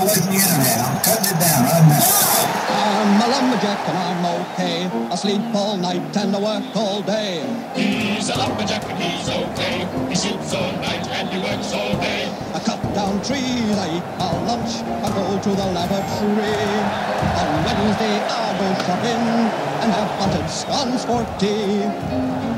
Get away from the. I'm cutting it down. I'm I'm a lumberjack and I'm okay. I sleep all night and I work all day. He's a lumberjack and he's okay. He sleeps all night and he works all day. I cut down trees, I eat my lunch, I go to the lavatory. On Wednesday I go shopping and have bunted scones for tea.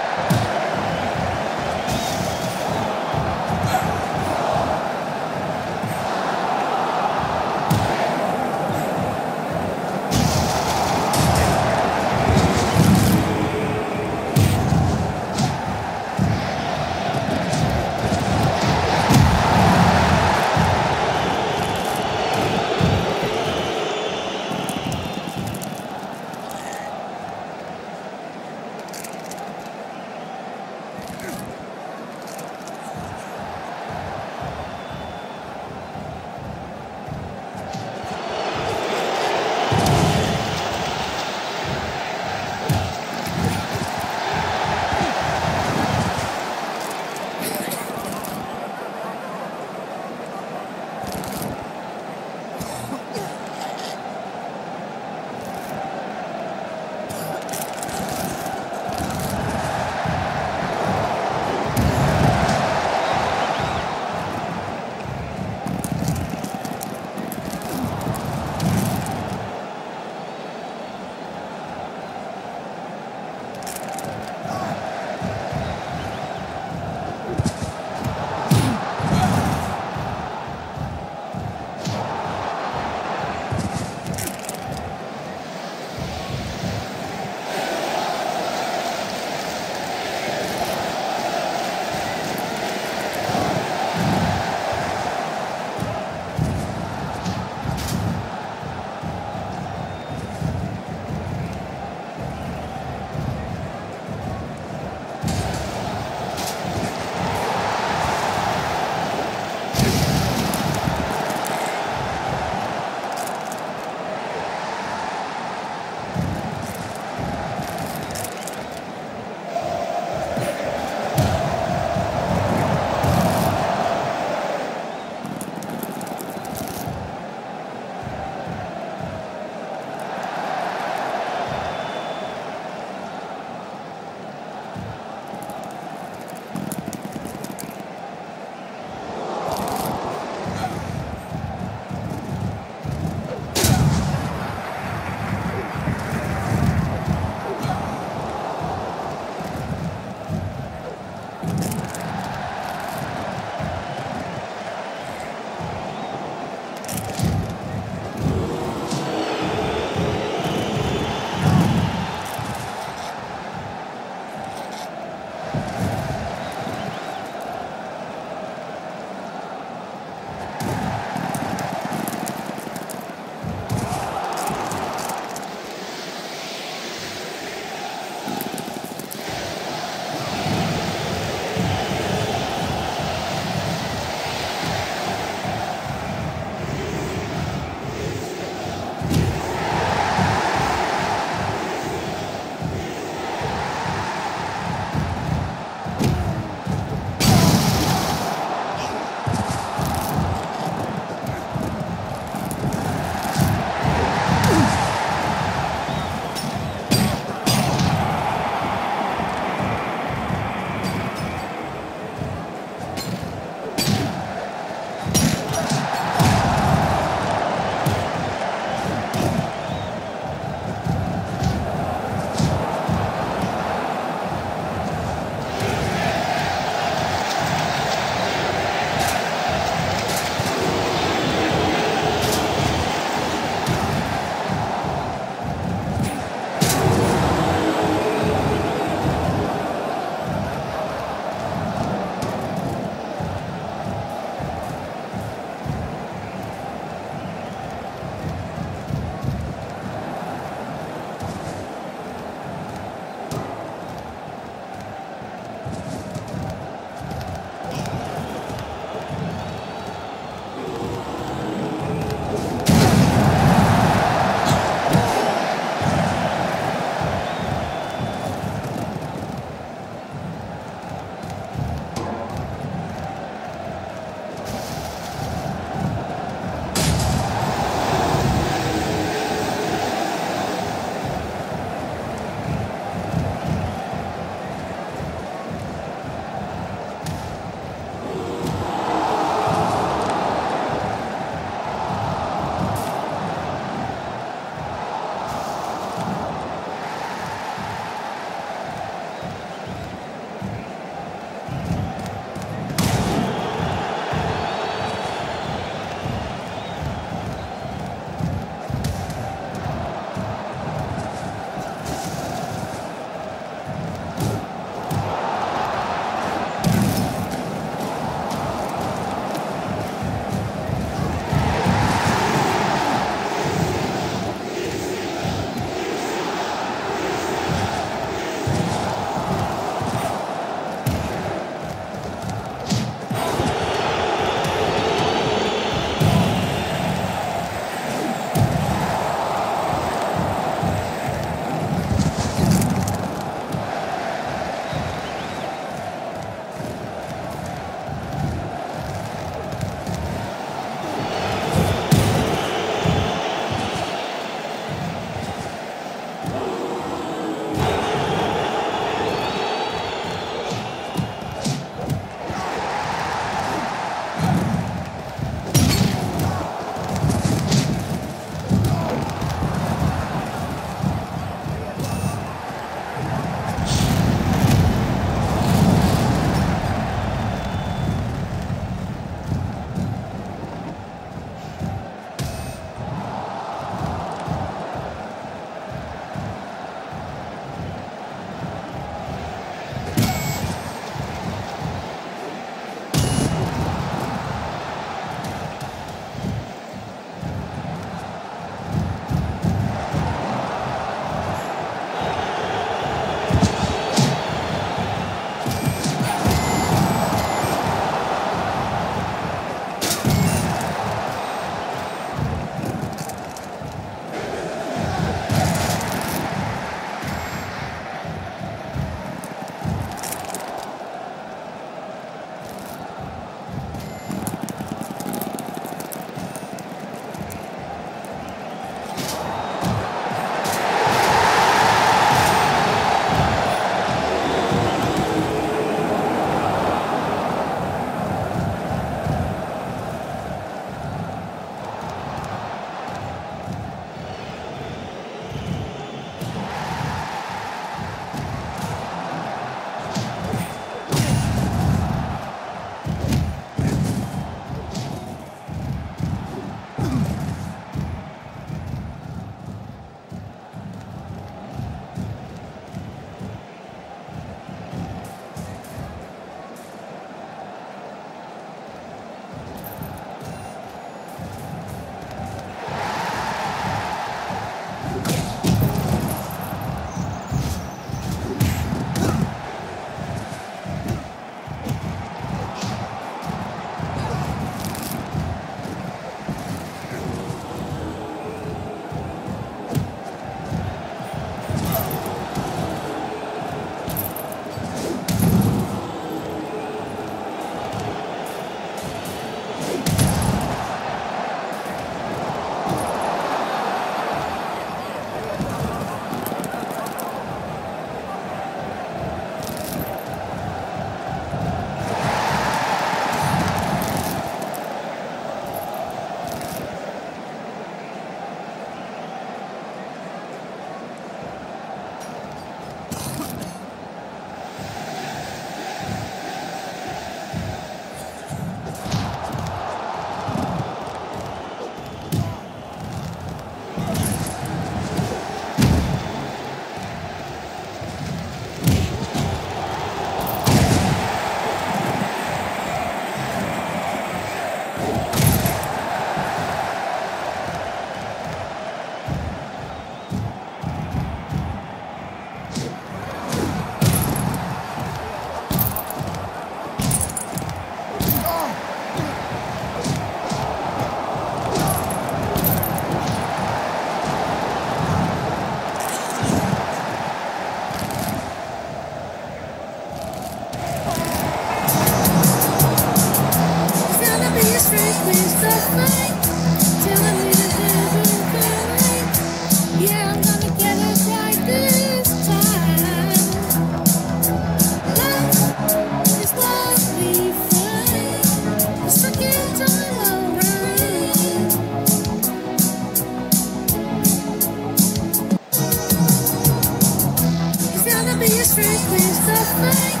frequency of light,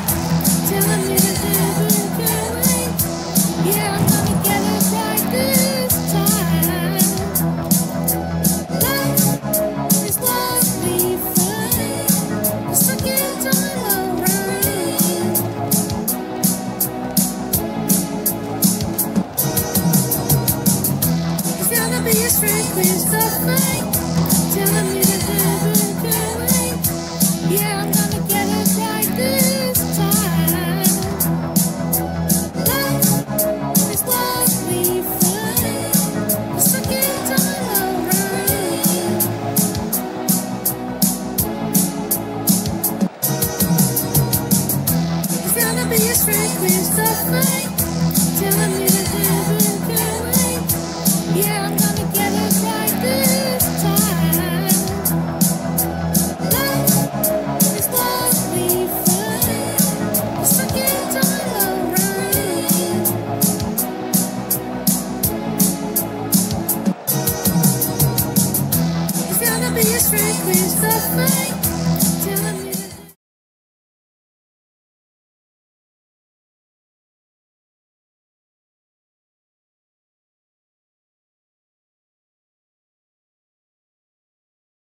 telling me that there's a. Yeah,